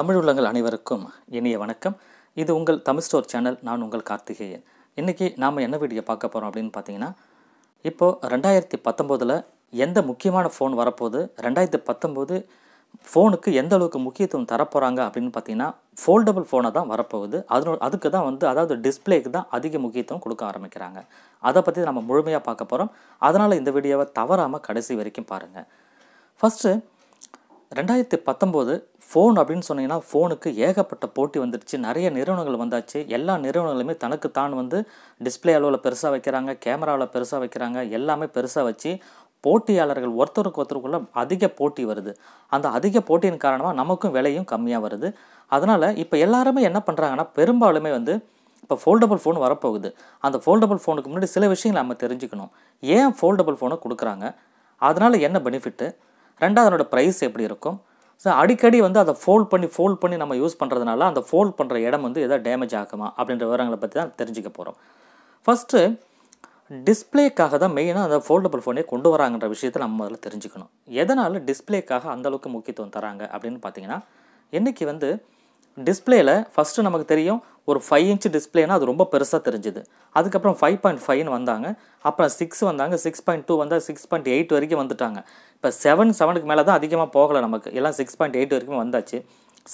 தமிழ் உள்ளங்கள் அனைவருக்கும் இனிய வணக்கம். இது உங்கள் தமிழ் ஸ்டோர் சேனல் நான் உங்கள் கார்த்திகேயன். இன்றைக்கி நாம் என்ன வீடியோ பார்க்க போகிறோம் அப்படின்னு பார்த்தீங்கன்னா இப்போது ரெண்டாயிரத்தி பத்தொம்போதில் எந்த முக்கியமான ஃபோன் வரப்போகுது? ரெண்டாயிரத்தி பத்தொம்போது ஃபோனுக்கு எந்த அளவுக்கு முக்கியத்துவம் தரப்போகிறாங்க அப்படின்னு பார்த்தீங்கன்னா ஃபோல்டபுள் ஃபோனை தான் வரப்போகுது. அதனோ அதுக்கு தான் வந்து அதாவது டிஸ்பிளேக்கு தான் அதிக முக்கியத்துவம் கொடுக்க ஆரம்பிக்கிறாங்க. அதை பற்றி நம்ம முழுமையாக பார்க்க போகிறோம் அதனால் இந்த வீடியோவை தவறாமல் கடைசி வரைக்கும் பாருங்கள் ஃபஸ்ட்டு ரெண்டாயிரத்தி பத்தொம்போது ஃபோன் அப்படின்னு சொன்னீங்கன்னா ஃபோனுக்கு ஏகப்பட்ட போட்டி வந்துடுச்சு. நிறைய நிறுவனங்கள் வந்தாச்சு. எல்லா நிறுவனங்களுமே தனக்கு தான் வந்து டிஸ்பிளே அளவில் பெருசாக வைக்கிறாங்க கேமராவில் பெருசாக வைக்கிறாங்க எல்லாமே பெருசாக வச்சு போட்டியாளர்கள் ஒருத்தருக்கு ஒருத்தருக்குள்ள அதிக போட்டி வருது. அந்த அதிக போட்டியின் காரணமாக நமக்கும் விலையும் கம்மியாக வருது. அதனால் இப்போ எல்லாருமே என்ன பண்ணுறாங்கன்னா பெரும்பாலுமே வந்து இப்போ ஃபோல்டபுள் ஃபோன் வரப்போகுது. அந்த ஃபோல்டபுள் ஃபோனுக்கு முன்னாடி சில விஷயங்களை நம்ம தெரிஞ்சுக்கணும். ஏன் ஃபோல்டபுள் ஃபோனை கொடுக்குறாங்க? அதனால் என்ன பெனிஃபிட்டு ரெண்டாவது அதனோட ப்ரைஸ் எப்படி இருக்கும்? ஸோ அடிக்கடி வந்து அதை ஃபோல்ட் பண்ணி ஃபோல்ட் பண்ணி நம்ம யூஸ் பண்ணுறதுனால அந்த ஃபோல்ட் பண்ணுற இடம் வந்து எதாவது டேமேஜ் ஆகுமா? அப்படின்ற விவரங்களை பற்றி தான் தெரிஞ்சுக்க போகிறோம் ஃபஸ்ட்டு டிஸ்பிளேக்காக தான் மெயினாக அந்த ஃபோல்டபுள் ஃபோனே கொண்டு வராங்கன்ற விஷயத்தை நம்ம முதல்ல தெரிஞ்சுக்கணும். எதனால் டிஸ்பிளேக்காக அந்தளவுக்கு முக்கியத்துவம் தராங்க அப்படின்னு பார்த்தீங்கன்னா இன்றைக்கி வந்து டிஸ்பிளேயில் ஃபஸ்ட்டு நமக்கு தெரியும் ஒரு ஃபைவ் இன்ச் டிஸ்பிளேனா அது ரொம்ப பெருசாக தெரிஞ்சுது. அதுக்கப்புறம் ஃபைவ் பாயிண்ட் ஃபைவ்னு வந்தாங்க. அப்புறம் சிக்ஸ் வந்தாங்க. சிக்ஸ் பாயிண்ட் டூ வந்தால் சிக்ஸ் பாயிண்ட் எயிட் வரைக்கும் வந்துட்டாங்க. இப்போ செவன் செவனுக்கு மேலே தான் அதிகமாக போகலை நமக்கு. எல்லாம் சிக்ஸ் பாயிண்ட் எயிட் வரைக்கும் வந்தாச்சு.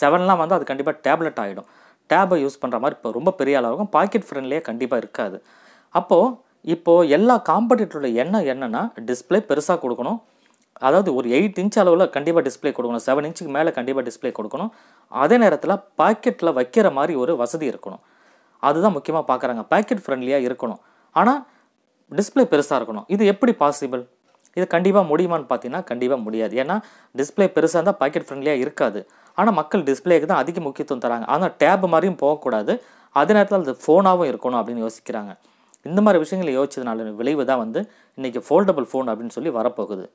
செவன்லாம் வந்து அது கண்டிப்பாக டேப்லெட் ஆகிடும் டேபை யூஸ் பண்ணுற மாதிரி இப்போ ரொம்ப பெரிய ஆளாக இருக்கும் பாக்கெட் ஃப்ரெண்ட்லியே கண்டிப்பாக இருக்காது. அப்போது இப்போது எல்லா காம்படிட்டரோட எண்ணம் என்னென்னா டிஸ்பிளே பெருசாக கொடுக்கணும். அதாவது ஒரு எயிட் இன்ச் அளவில் கண்டிப்பாக டிஸ்பிளே கொடுக்கணும். செவன் இன்ச்சுக்கு மேலே கண்டிப்பாக டிஸ்பிளே கொடுக்கணும். அதே நேரத்தில் பாக்கெட்டில் வைக்கிற மாதிரி ஒரு வசதி இருக்கணும். அதுதான் முக்கியமாக பார்க்குறாங்க பாக்கெட் ஃப்ரெண்ட்லியாக இருக்கணும். ஆனால் டிஸ்பிளே பெருசாக இருக்கணும். இது எப்படி பாசிபிள் இது கண்டிப்பாக முடியுமான்னு பார்த்தீங்கன்னா கண்டிப்பாக முடியாது. ஏன்னா டிஸ்பிளே பெருசாக இருந்தால் பாக்கெட் ஃப்ரெண்ட்லியாக இருக்காது. ஆனால் மக்கள் டிஸ்பிளேக்கு தான் அதிக முக்கியத்துவம் தராங்க. ஆனால் டேப் மாதிரியும் போகக்கூடாது. அதே நேரத்தில் அது ஃபோனாகவும் இருக்கணும் அப்படின்னு யோசிக்கிறாங்க. இந்த மாதிரி விஷயங்களை யோசிச்சதுனால விளைவு தான் வந்து இன்றைக்கி ஃபோல்டபுள் ஃபோன் அப்படின்னு சொல்லி வரப்போகுது.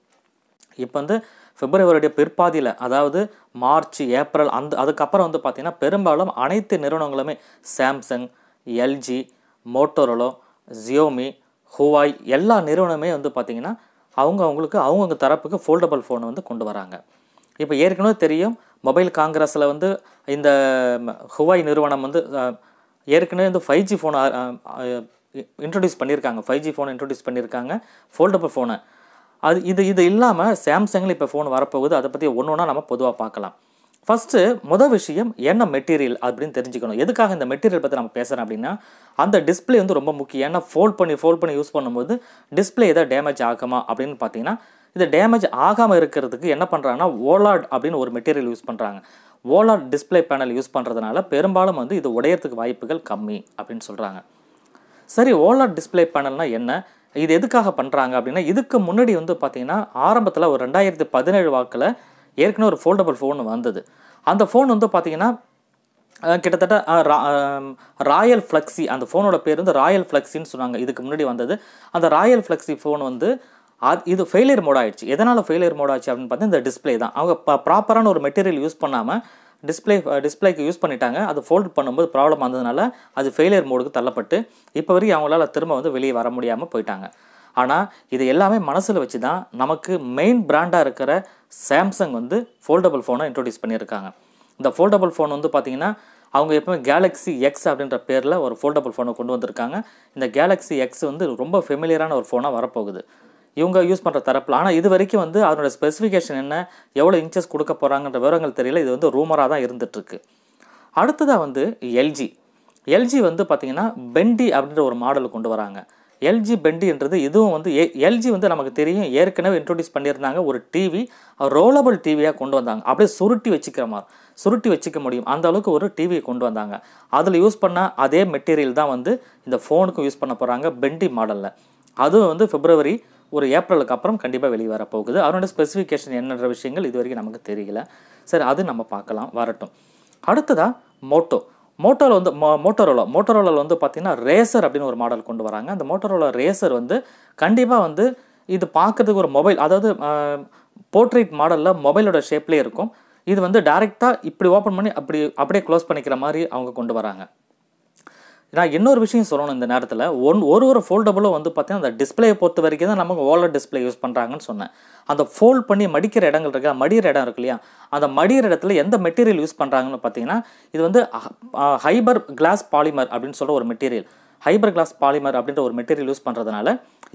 இப்போ வந்து பிப்ரவரியுடைய பிற்பாதியில் அதாவது மார்ச் ஏப்ரல் அந்த அதுக்கப்புறம் வந்து பார்த்திங்கன்னா பெரும்பாலும் அனைத்து நிறுவனங்களுமே Samsung LG Motorola Xiaomi Huawei எல்லா நிறுவனமே வந்து பார்த்திங்கன்னா அவங்க அவங்களுக்கு அவங்கவுங்க தரப்புக்கு ஃபோல்டபுள் ஃபோனை வந்து கொண்டு வராங்க. இப்போ ஏற்கனவே தெரியும் மொபைல் காங்கிரஸில் வந்து இந்த ஹுவாய் நிறுவனம் வந்து ஏற்கனவே வந்து ஃபைவ் ஜி ஃபோனை இன்ட்ரடியூஸ் பண்ணியிருக்காங்க ஃபைவ் ஜி ஃபோனை இன்ட்ரடியூஸ் பண்ணியிருக்காங்க ஃபோல்டபுள் ஃபோனை. அது இது இது இல்லாமல் சாம்சங்கில் இப்போ ஃபோன் வரப்போகுது. அதை பற்றி ஒன்று ஒன்றா நம்ம பொதுவாக பார்க்கலாம். ஃபஸ்ட்டு முதல் விஷயம் என்ன மெட்டீரியல் அப்படின்னு தெரிஞ்சுக்கணும். எதுக்காக இந்த மெட்டீரியல் பற்றி நம்ம பேசுகிறோம் அப்படின்னா அந்த டிஸ்பிளே வந்து ரொம்ப முக்கியம். ஏன்னா ஃபோல்ட் பண்ணி ஃபோல்ட் பண்ணி யூஸ் பண்ணும்போது டிஸ்பிளே எதாவது டேமேஜ் ஆகுமா அப்படின்னு பார்த்தீங்கன்னா இது டேமேஜ் ஆகாமல் இருக்கிறதுக்கு என்ன பண்ணுறாங்கன்னா ஓலாட் அப்படின்னு ஒரு மெட்டீரியல் யூஸ் பண்ணுறாங்க ஓலாட் டிஸ்பிளே பேனல் யூஸ் பண்ணுறதுனால பெரும்பாலும் வந்து இது உடையறதுக்கு வாய்ப்புகள் கம்மி அப்படின்னு சொல்கிறாங்க சரி ஓலாட் டிஸ்பிளே பேனல்னால் என்ன? இது எதுக்காக பண்ணுறாங்க அப்படின்னா இதுக்கு முன்னாடி வந்து பார்த்தீங்கன்னா ஆரம்பத்தில் ஒரு ரெண்டாயிரத்தி பதினேழு வாக்கில் ஏற்கனவே ஒரு ஃபோல்டபுள் ஃபோன் வந்தது. அந்த ஃபோன் வந்து பார்த்தீங்கன்னா கிட்டத்தட்ட ராயல் ஃப்ளக்ஸி அந்த ஃபோனோட பேர் வந்து ராயல் ஃப்ளக்ஸின்னு சொன்னாங்க இதுக்கு முன்னாடி வந்தது. அந்த ராயல் ஃப்ளக்ஸி ஃபோன் வந்து அது இது ஃபெயிலியர் மோட் ஆயிடுச்சு. எதனால் ஃபெயிலியர் மோட் ஆச்சு அப்படின்னு பார்த்தீங்கன்னா இந்த டிஸ்பிளே தான். அவங்க ப்ராப்பரான ஒரு மெட்டீரியல் யூஸ் பண்ணாமல் டிஸ்பிளே டிஸ்பிளேக்கு யூஸ் பண்ணிட்டாங்க. அது ஃபோல்ட் பண்ணும்போது ப்ராப்ளம் வந்ததுனால அது ஃபெயிலியர் மோடுக்கு தள்ளப்பட்டு இப்போ வரைக்கும் அவங்களால திரும்ப வந்து வெளியே வர முடியாமல் போயிட்டாங்க. ஆனால் இது எல்லாமே மனசில் வச்சு தான் நமக்கு மெயின் பிராண்டாக இருக்கிற சாம்சங் வந்து ஃபோல்டபுள் ஃபோனை இன்ட்ரொடியூஸ் பண்ணியிருக்காங்க. இந்த ஃபோல்டபுள் ஃபோன் வந்து பார்த்திங்கன்னா அவங்க எப்பவுமே கேலக்ஸி எக்ஸ் அப்படின்ற பேரில் ஒரு ஃபோல்டபுள் ஃபோனை கொண்டு வந்திருக்காங்க. இந்த கேலக்ஸி எக்ஸ் வந்து ரொம்ப ஃபெமிலியரான ஒரு ஃபோனாக வரப்போகுது. இவங்க யூஸ் பண்ணுற தரப்பில். ஆனால் இது வரைக்கும் வந்து அதனோட ஸ்பெசிஃபிகேஷன் என்ன எவ்வளோ இன்ச்சஸ் கொடுக்க போகிறாங்கன்ற விவரங்கள் தெரியல. இது வந்து ரூமராக தான் இருந்துகிட்ருக்கு அடுத்ததாக வந்து எல்ஜி எல்ஜி வந்து பார்த்திங்கன்னா பெண்டி அப்படின்ற ஒரு மாடல் கொண்டு வராங்க. எல்ஜி பெண்டின்றது இதுவும் வந்து ஏ எல்ஜி வந்து நமக்கு தெரியும் ஏற்கனவே இன்ட்ரொடியூஸ் பண்ணியிருந்தாங்க ஒரு டிவி ரோலபிள் டிவியாக கொண்டு வந்தாங்க. அப்படியே சுருட்டி வச்சுக்கிற மாதிரி சுருட்டி வச்சுக்க முடியும். அந்த அளவுக்கு ஒரு டிவியை கொண்டு வந்தாங்க. அதில் யூஸ் பண்ண அதே மெட்டீரியல் தான் வந்து இந்த ஃபோனுக்கும் யூஸ் பண்ண போகிறாங்க பெண்டி மாடலில் அதுவும் வந்து பிப்ரவரி ஒரு ஏப்ரலுக்கு அப்புறம் கண்டிப்பாக வெளியே வரப்போகுது அதனோட ஸ்பெசிஃபிகேஷன் என்னன்ற விஷயங்கள் இது வரைக்கும் நமக்கு தெரியல. சரி அது நம்ம பார்க்கலாம். வரட்டும். அடுத்ததாக மோட்டோ மோட்டோவில் வந்து மோ மோட்டோரோலா மோட்டோரோலாவில் வந்து பார்த்திங்கன்னா ரேசர் அப்படின்னு ஒரு மாடல் கொண்டு வராங்க. அந்த மோட்டோரோலா ரேசர் வந்து கண்டிப்பாக வந்து இது பார்க்குறதுக்கு ஒரு மொபைல் அதாவது போர்ட்ரேட் மாடலில் மொபைலோட ஷேப்லேயே இருக்கும். இது வந்து டேரெக்டாக இப்படி ஓப்பன் பண்ணி அப்படி அப்படியே க்ளோஸ் பண்ணிக்கிற மாதிரி அவங்க கொண்டு வராங்க. நான் இன்னொரு விஷயம் சொல்லணும் இந்த நேரத்தில். ஒன் ஒரு ஒரு ஃபோல்டபுளும் வந்து பார்த்தீங்கன்னா அந்த டிஸ்பிளேயை பொறுத்த வரைக்கும் தான் நமக்கு ஓலர் டிஸ்பிளே யூஸ் பண்ணுறாங்கன்னு சொன்னேன். அந்த ஃபோல்ட் பண்ணி மடிக்கிற இடங்கள் இருக்கா? மடிகிற இடம் இருக்கு இல்லையா? அந்த மடிகிற இடத்துல எந்த மெட்டீரியல் யூஸ் பண்ணுறாங்கன்னு பார்த்தீங்கன்னா இது வந்து ஹைபர் கிளாஸ் பாலிமர் அப்படின்னு சொல்கிற ஒரு மெட்டீரியல் ஹைபர் கிளாஸ் பாலிமர் அப்படின்ற ஒரு மெட்டீரியல் யூஸ் பண்ணுறதுனால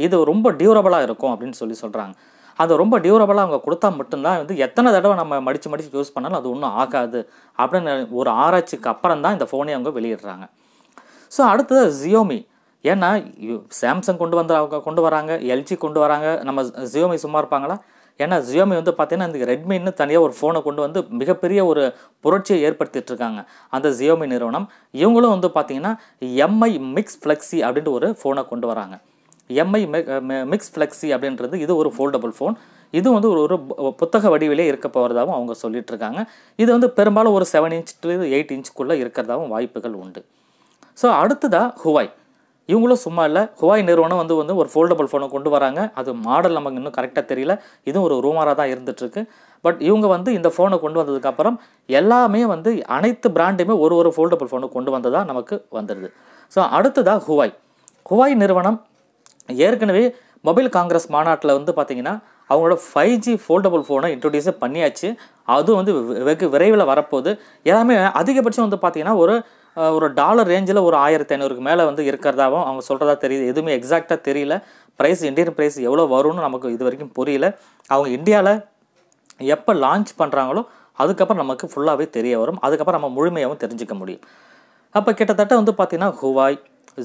இது ரொம்ப டியூரபிளாக இருக்கும் அப்படின்னு சொல்லி சொல்கிறாங்க அது ரொம்ப டியூரபிளாக அவங்க கொடுத்தா மட்டும்தான் வந்து எத்தனை தடவை நம்ம மடித்து மடித்து யூஸ் பண்ணாலும் அது ஒன்றும் ஆகாது அப்படின்னு ஒரு ஆராய்ச்சிக்கு அப்புறம் தான் இந்த ஃபோனை அவங்க வெளியிடுறாங்க. ஸோ அடுத்தது ஜியோமி ஏன்னா சாம்சங் கொண்டு வந்து கொண்டு வராங்க எல்ஜி கொண்டு வராங்க. நம்ம ஜியோமி சும்மா இருப்பாங்களா? ஏன்னா ஜியோமி வந்து பார்த்தீங்கன்னா இந்த ரெட்மின்னு தனியாக ஒரு ஃபோனை கொண்டு வந்து மிகப்பெரிய ஒரு புரட்சியை ஏற்படுத்திட்டு இருக்காங்க. அந்த ஜியோமி நிறுவனம். இவங்களும் வந்து பார்த்தீங்கன்னா எம்ஐ மிக்ஸ் ஃப்ளெக்ஸி அப்படின்ட்டு ஒரு ஃபோனை கொண்டு வராங்க. எம்ஐ மிக்ஸ் ஃப்ளெக்ஸி அப்படின்றது இது ஒரு ஃபோல்டபுள் ஃபோன் இது வந்து ஒரு ஒரு புத்தக வடிவிலே இருக்க போகிறதாகவும் அவங்க சொல்லிட்டு இருக்காங்க. இது வந்து பெரும்பாலும் ஒரு செவன் இன்ச் டு எயிட் இன்ச்சுக்குள்ளே இருக்கிறதாகவும் வாய்ப்புகள் உண்டு. ஸோ அடுத்ததாக ஹுவாய் இவங்களும் சும்மா இல்லை. ஹுவாய் நிறுவனம் வந்து வந்து ஒரு ஃபோல்டபுள் ஃபோனை கொண்டு வராங்க. அது மாடல் நமக்கு இன்னும் கரெக்டாக தெரியல. இதுவும் ஒரு ரூமராக தான் இருந்துகிட்ருக்கு பட் இவங்க வந்து இந்த ஃபோனை கொண்டு வந்ததுக்கப்புறம் எல்லாமே வந்து அனைத்து பிராண்டுமே ஒரு ஒரு ஃபோல்டபுள் ஃபோனை கொண்டு வந்ததாக நமக்கு வந்துடுது. ஸோ அடுத்ததாக ஹுவாய் ஹுவாய் நிறுவனம் ஏற்கனவே மொபைல் காங்கிரஸ் மாநாட்டில் வந்து பார்த்திங்கன்னா அவங்களோட ஃபைவ் ஜி ஃபோல்டபுள் ஃபோனை இன்ட்ரடியூஸே பண்ணியாச்சு. அதுவும் வந்து வெகு விரைவில் வரப்போகுது. எல்லாமே அதிகபட்சம் வந்து பார்த்தீங்கன்னா ஒரு ஒரு டாலர் ரேஞ்சில் ஒரு ஆயிரத்தி ஐநூறுக்கு மேலே வந்து இருக்கிறதாவும் அவங்க சொல்கிறதா தெரியுது. எதுவுமே எக்ஸாக்டாக தெரியல. ப்ரைஸ் இந்தியன் ப்ரைஸ் எவ்வளோ வரும்னு நமக்கு இது வரைக்கும் புரியல. அவங்க இந்தியாவில் எப்போ லான்ச் பண்ணுறாங்களோ அதுக்கப்புறம் நமக்கு ஃபுல்லாகவே தெரிய வரும். அதுக்கப்புறம் நம்ம முழுமையாகவும் தெரிஞ்சுக்க முடியும். அப்போ கிட்டத்தட்ட வந்து பார்த்திங்கன்னா Huawei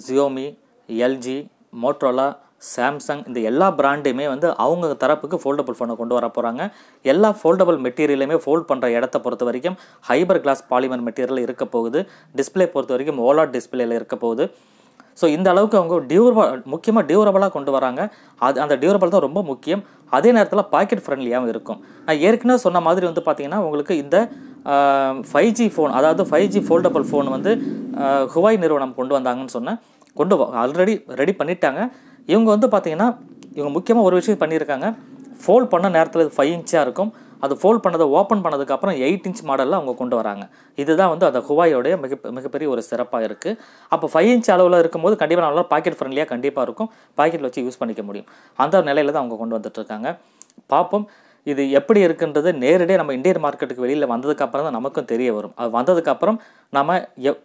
Xiaomi LG Motorola Samsung இந்த எல்லா பிராண்டுமே வந்து அவங்க தரப்புக்கு ஃபோல்டபுள் ஃபோனை கொண்டு வர போகிறாங்க எல்லா ஃபோல்டபுள் மெட்டீரியலுமே ஃபோல்ட் பண்ணுற இடத்த பொறுத்த வரைக்கும் ஹைபர் கிளாஸ் பாலிமர் மெட்டீரியல் இருக்க போகுது. டிஸ்பிளே பொறுத்த வரைக்கும் ஓலா டிஸ்பிளேயில் இருக்க போகுது. ஸோ இந்த அளவுக்கு அவங்க டியூரபிள் முக்கியமாக டியூரபிளாக கொண்டு வராங்க. அது அந்த டியூரபிள் தான் ரொம்ப முக்கியம். அதே நேரத்தில் பாக்கெட் ஃப்ரெண்ட்லியாகவும் இருக்கும். நான் ஏற்கனவே சொன்ன மாதிரி வந்து பார்த்தீங்கன்னா உங்களுக்கு இந்த ஃபைவ் ஜி ஃபோன் அதாவது ஃபைவ் ஜி ஃபோல்டபுள் ஃபோன் வந்து ஹுவாய் நிறுவனம் கொண்டு வந்தாங்கன்னு சொன்னேன். கொண்டு ஆல்ரெடி ரெடி பண்ணிட்டாங்க. இவங்க வந்து பார்த்தீங்கன்னா இவங்க முக்கியமாக ஒரு விஷயம் பண்ணியிருக்காங்க. ஃபோல்ட் பண்ண நேரத்தில் இது ஃபைவ் இன்ச்சாக இருக்கும். அது ஃபோல்ட் பண்ணதை ஓப்பன் பண்ணதுக்கப்புறம் எயிட் இன்ச் மாடலில் அவங்க கொண்டு வராங்க. இதுதான் வந்து அந்த ஹுவாயோடைய மிக மிகப்பெரிய ஒரு சிறப்பாக இருக்குது அப்போ ஃபைவ் இன்ச் அளவில் இருக்கும்போது கண்டிப்பாக நல்லா பாக்கெட் ஃப்ரெண்ட்லியாக கண்டிப்பாக இருக்கும். பாக்கெட்டில் வச்சு யூஸ் பண்ணிக்க முடியும். அந்த நிலையில் தான் அவங்க கொண்டு வந்துட்டுருக்காங்க பார்ப்போம். இது எப்படி இருக்குன்றது நேரடியாக நம்ம இந்தியன் மார்க்கெட்டுக்கு வெளியில் வந்ததுக்கப்புறம் தான் நமக்கும் தெரிய வரும். அது வந்ததுக்கப்புறம் நம்ம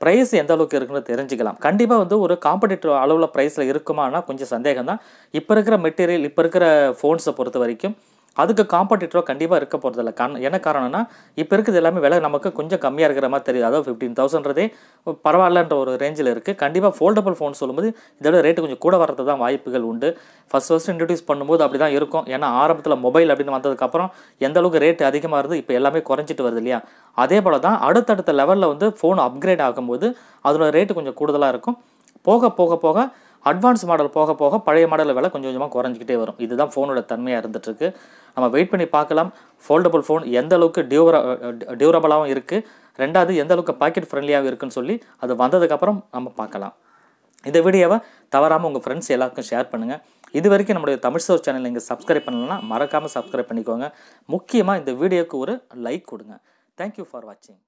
ப்ரைஸ் எந்த அளவுக்கு இருக்குன்னு தெரிஞ்சுக்கலாம். கண்டிப்பாக வந்து ஒரு காம்படிட்டிவ் அளவில் ப்ரைஸில் இருக்குமானா கொஞ்சம் சந்தேகம் தான் இப்போ இருக்கிற மெட்டீரியல் இப்போ இருக்கிற ஃபோன்ஸை பொறுத்த வரைக்கும் அதுக்கு காம்படிட்டரோ கண்டிப்பாக இருக்க போகிறதில்ல காரணம் என்ன காரணம்னா இப்போ இருக்கிறது எல்லாமே விலை நமக்கு கொஞ்சம் கம்மியாக இருக்கிற மாதிரி தெரியுது. அதாவது ஃபிஃப்டீன் தௌசண்ட்றதே பரவாயில்லன்ற ஒரு ரேஞ்சில் இருக்குது கண்டிப்பாக ஃபோல்டபுள் ஃபோன் சொல்லும்போது இதோட ரேட்டு கொஞ்சம் கூட வரது தான் வாய்ப்புகள் உண்டு. ஃபஸ்ட் ஃபஸ்ட்டு இன்ட்ரடியூஸ் பண்ணும்போது அப்படி தான் இருக்கும். ஏன்னா ஆரம்பத்தில் மொபைல் அப்படின்னு வந்ததுக்கப்புறம் எந்த அளவுக்கு ரேட்டு அதிகமாக இருந்தது இப்போ எல்லாமே குறைஞ்சிட்டு வருது இல்லையா? அதே போல் தான் அடுத்தடுத்த லெவலில் வந்து ஃபோன் அப்கிரேட் ஆகும்போது அதோட ரேட்டு கொஞ்சம் கூடுதலாக இருக்கும். போக போக போக அட்வான்ஸ் மாடல் போக போக பழைய மாடல் விலை கொஞ்சம் கொஞ்சமாக குறைஞ்சிக்கிட்டே வரும். இதுதான் ஃபோனோட தன்மையாக இருந்துகிட்ருக்கு நம்ம வெயிட் பண்ணி பார்க்கலாம். ஃபோல்டபுள் ஃபோன் எந்த அளவுக்கு டியூர டியூரபிளாகவும் இருக்குது ரெண்டாவது எந்த அளவுக்கு பாக்கெட் ஃப்ரெண்ட்லியாகவும் இருக்குன்னு சொல்லி அது வந்ததுக்கப்புறம் நம்ம பார்க்கலாம். இந்த வீடியோவை தவறாமல் உங்கள் ஃப்ரெண்ட்ஸ் எல்லாருக்கும் ஷேர் பண்ணுங்கள் இது வரைக்கும் நம்மளுடைய தமிழ் சோர் சேனல் நீங்கள் சப்ஸ்கிரைப் பண்ணலன்னா மறக்காமல் சப்ஸ்கிரைப் பண்ணிக்கோங்க. முக்கியமாக இந்த வீடியோவுக்கு ஒரு லைக் கொடுங்க. தேங்க்யூ ஃபார் வாட்சிங்